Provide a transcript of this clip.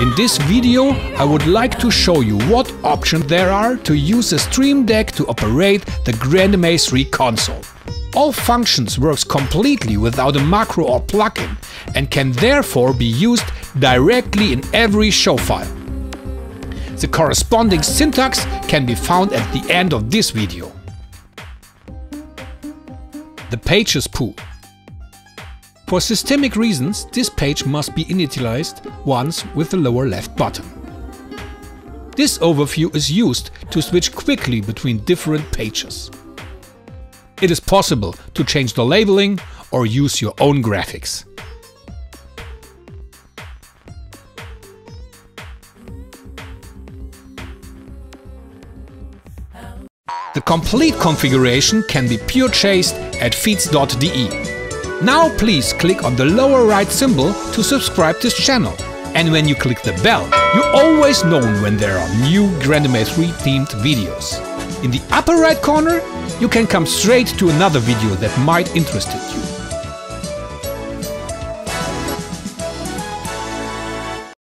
In this video I would like to show you what options there are to use a Stream Deck to operate the GrandMA 3 console. All functions works completely without a macro or plugin and can therefore be used directly in every show file. The corresponding syntax can be found at the end of this video. The pages pool. For systemic reasons, this page must be initialized once with the lower left button. This overview is used to switch quickly between different pages. It is possible to change the labeling or use your own graphics. The complete configuration can be purchased at fiets.de. Now please click on the lower right symbol to subscribe this channel. And when you click the bell, you always know when there are new GrandMA 3 themed videos. In the upper right corner, you can come straight to another video that might interest you.